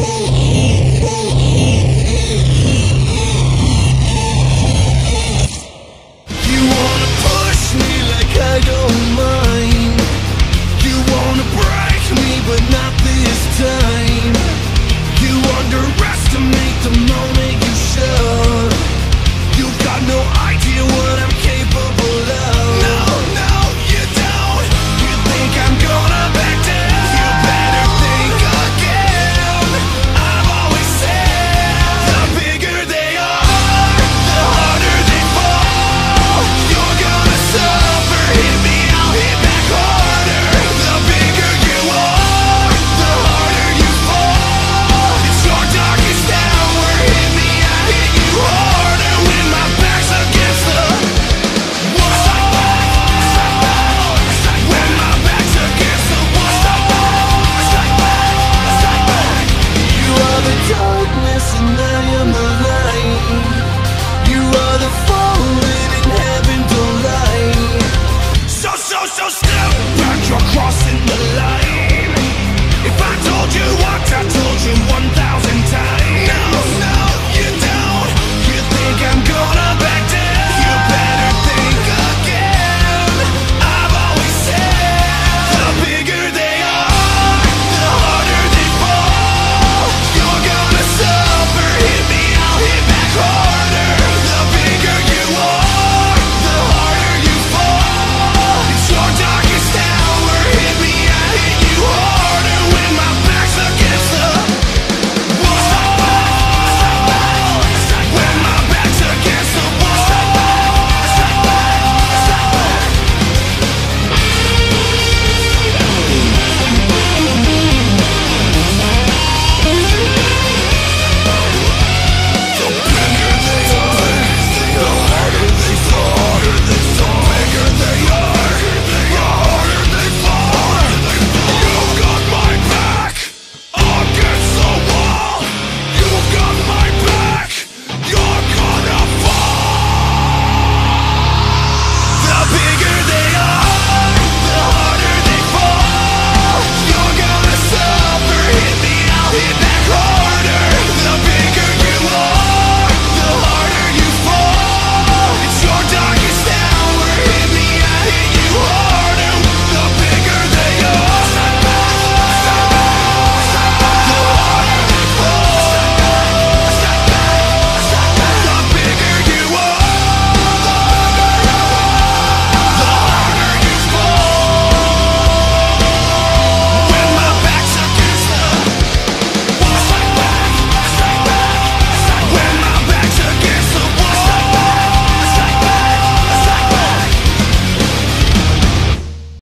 Oh, oh, oh, oh, oh.